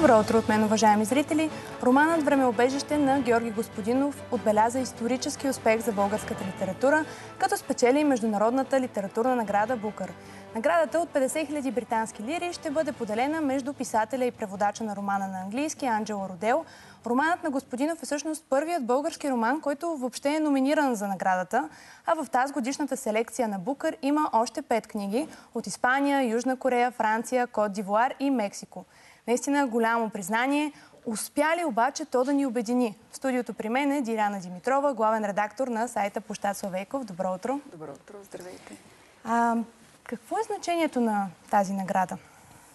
Добро утро от мен, уважаеми зрители! Романът Времеобежище на Георги Господинов отбеляза исторически успех за българската литература, като спечели Международната литературна награда Букър. Наградата от 50 000 британски лири ще бъде поделена между писателя и преводача на романа на английски Анджело Родел. Романът на Господинов е всъщност първият български роман, който въобще е номиниран за наградата, а в тази годишната селекция на Букър има още пет книги от Испания, Южна Корея, Франция, Кот Дивуар и Мексико. Наистина голямо признание. Успя ли обаче то да ни обедини? В студиото при мен е Диляна Димитрова, главен редактор на сайта Пощад Словейков. Добро утро. Добро утро, здравейте. А, какво е значението на тази награда?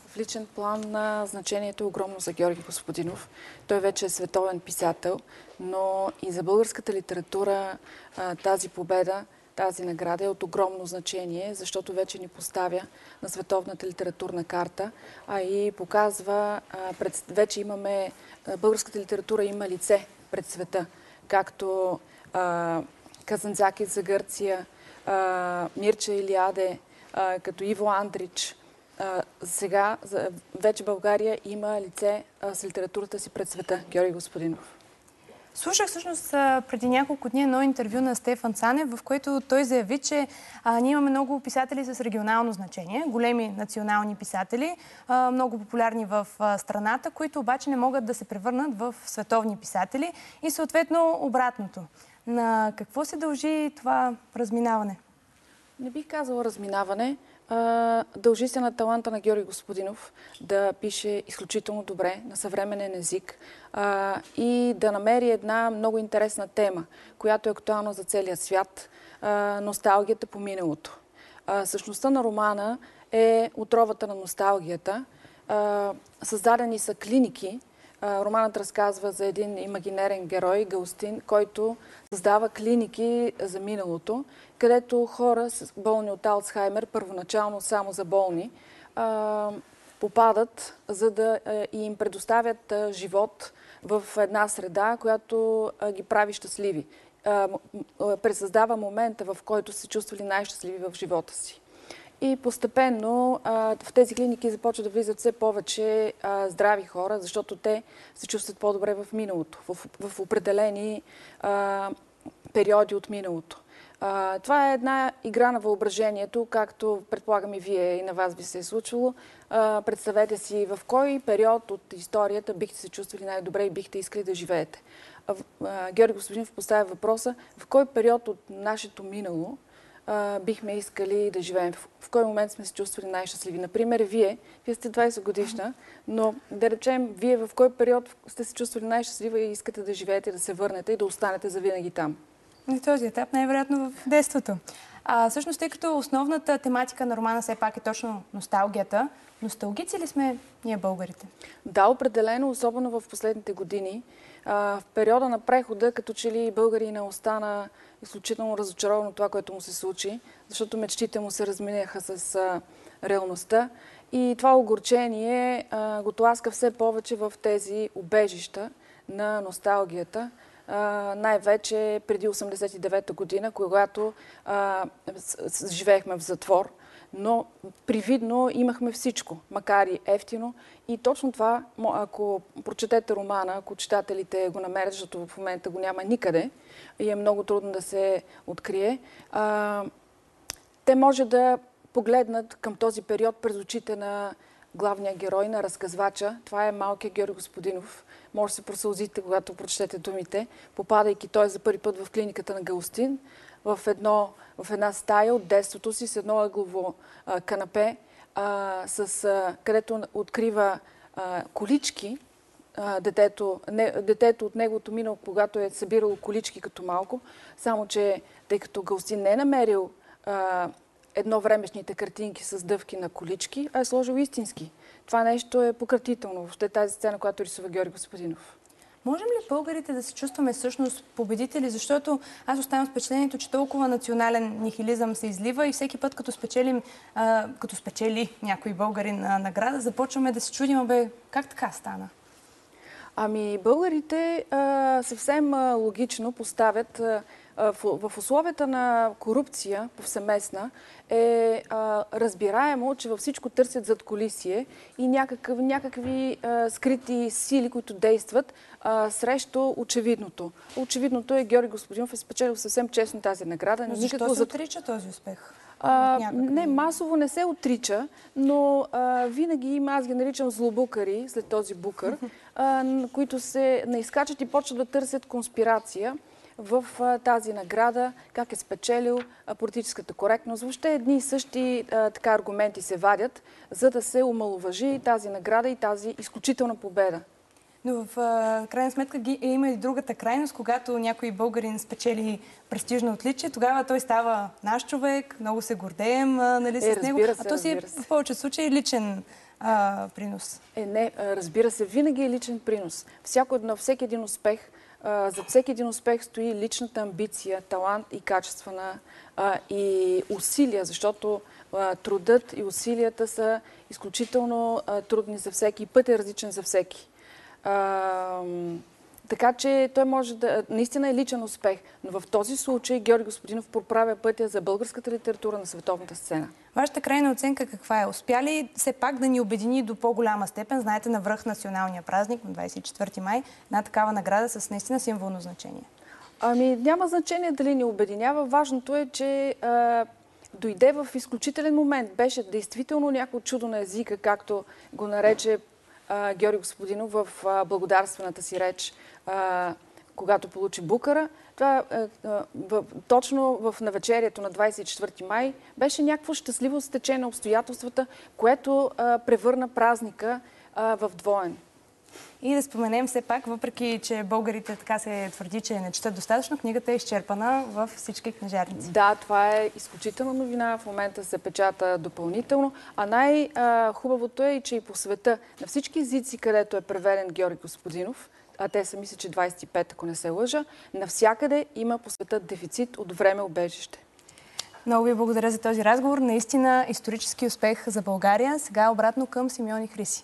В личен план на значението е огромно за Георги Господинов. Той вече е световен писател, но и за българската литература тази победа тази награда е от огромно значение, защото вече ни поставя на световната литературна карта, а и показва, вече имаме, българската литература има лице пред света, както Казанзаки за Гърция, Мирча Илиаде, като Иво Андрич. Сега вече България има лице с литературата си пред света, Георги Господинов. Слушах всъщност преди няколко дни едно интервю на Стефан Цанев, в което той заяви, че а, ние имаме много писатели с регионално значение, големи национални писатели, а, много популярни в а, страната, които обаче не могат да се превърнат в световни писатели и съответно обратното. На какво се дължи това разминаване? Не бих казала разминаване дължи се на таланта на Георги Господинов да пише изключително добре на съвременен език и да намери една много интересна тема, която е актуална за целия свят носталгията по миналото. Същността на романа е отровата на носталгията. Създадени са клиники, Романът разказва за един имагинерен герой, Галстин, който създава клиники за миналото, където хора с болни от Алцхаймер, първоначално само за болни, попадат, за да им предоставят живот в една среда, която ги прави щастливи. Пресъздава момента, в който се чувствали най-щастливи в живота си. И постепенно в тези клиники започват да влизат все повече здрави хора, защото те се чувстват по-добре в миналото, в, определени периоди от миналото. това е една игра на въображението, както предполагам и вие и на вас би се е случвало. представете си в кой период от историята бихте се чувствали най-добре и бихте искали да живеете. Георги Господинов поставя въпроса в кой период от нашето минало а, бихме искали да живеем. В, в кой момент сме се чувствали най-щастливи. Например, вие, вие сте 20 годишна, но да речем, вие в кой период сте се чувствали най-щастлива и искате да живеете, да се върнете и да останете завинаги там? На този етап най-вероятно в детството. А, всъщност, тъй като основната тематика на романа все пак е точно носталгията, носталгици ли сме ние българите? Да, определено, особено в последните години. В периода на прехода, като че ли българина остана изключително разочарован от това, което му се случи, защото мечтите му се разминаха с реалността. И това огорчение а, го тласка все повече в тези убежища на носталгията. най-вече преди 89-та година, когато а, живеехме в затвор – но привидно имахме всичко, макар и ефтино. И точно това, ако прочетете романа, ако читателите го намерят, защото в момента го няма никъде и е много трудно да се открие, а, те може да погледнат към този период през очите на главния герой, на разказвача. Това е малкият Георги Господинов. Може да се просълзите, когато прочетете думите, попадайки той за първи път в клиниката на Галстин в, едно, в една стая от детството си с едно ъглово а, канапе, а, с, а, където открива а, колички. А, детето, не, детето от неговото минало, когато е събирало колички като малко, само че тъй като Галстин не е намерил а, едновремешните картинки с дъвки на колички, а е сложил истински. Това нещо е пократително. Въобще тази сцена, която рисува Георги Господинов. Можем ли българите да се чувстваме всъщност победители? Защото аз оставям с впечатлението, че толкова национален нихилизъм се излива и всеки път, като спечелим, а, като спечели някой българин на награда, започваме да се чудим, бе, как така стана? Ами, българите а, съвсем а, логично поставят а, в, в условията на корупция повсеместна е а, разбираемо, че във всичко търсят зад колисие и някакъв, някакви а, скрити сили, които действат а, срещу очевидното. Очевидното е Георги Господинов е спечелил съвсем честно тази награда. Но защо се зад... отрича този успех? А, не, масово не се отрича, но а, винаги има, аз ги наричам злобукари след този букър, а, които се наискачат и почват да търсят конспирация в тази награда, как е спечелил политическата коректност. Въобще едни и същи така аргументи се вадят, за да се омалуважи тази награда и тази изключителна победа. Но в а, крайна сметка ги, е, има и другата крайност, когато някой българин спечели престижно отличие, тогава той става наш човек, много се гордеем а, нали, е, с него. Се, а то си е в повече случаи личен а, принос. Е, не, разбира се, винаги е личен принос. Всяко едно, всеки един успех, а, за всеки един успех стои личната амбиция, талант и качествена и усилия, защото трудът и усилията са изключително трудни за всеки. Път е различен за всеки. А, така че той може да... Наистина е личен успех. Но в този случай Георги Господинов проправя пътя за българската литература на световната сцена. Вашата крайна оценка каква е? Успя ли все пак да ни обедини до по-голяма степен? Знаете, на връх националния празник на 24 май, една такава награда с наистина символно значение. Ами няма значение дали ни обединява. Важното е, че а, дойде в изключителен момент. Беше действително някакво чудо на езика, както го нарече Георги Господинов в благодарствената си реч, когато получи Букара. Това точно в навечерието на 24 май беше някакво щастливо стечение на обстоятелствата, което превърна празника в двоен. И да споменем все пак, въпреки че българите така се твърди, че не четат достатъчно, книгата е изчерпана във всички книжарници. Да, това е изключителна новина. В момента се печата допълнително. А най-хубавото е, че и по света, на всички езици, където е преведен Георги Господинов, а те са, мисля, че 25, ако не се лъжа, навсякъде има по света дефицит от време обежище. Много ви благодаря за този разговор. Наистина исторически успех за България. Сега обратно към Симеон и Хриси.